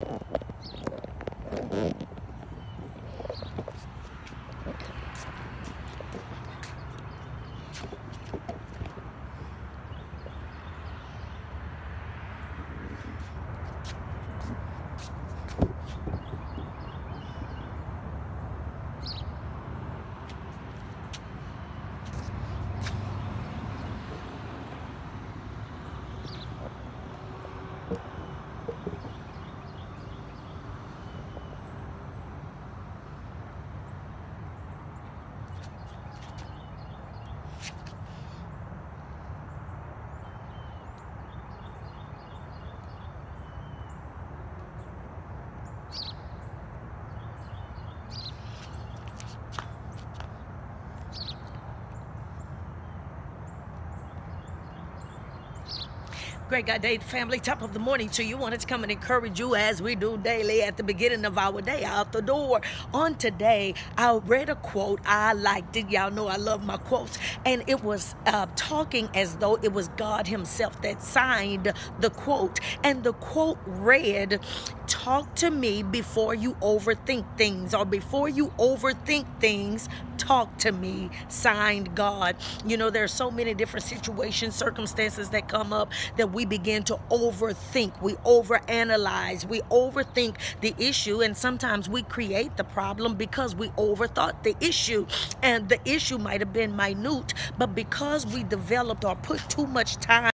you Great God Day family, top of the morning to you. Wanted to come and encourage you as we do daily at the beginning of our day out the door. On today, I read a quote. I liked it. Y'all know I love my quotes. And it was uh, talking as though it was God Himself that signed the quote. And the quote read, Talk to me before you overthink things, or before you overthink things, talk to me. Signed God. You know, there are so many different situations, circumstances that come up that we we begin to overthink, we overanalyze, we overthink the issue, and sometimes we create the problem because we overthought the issue. And the issue might have been minute, but because we developed or put too much time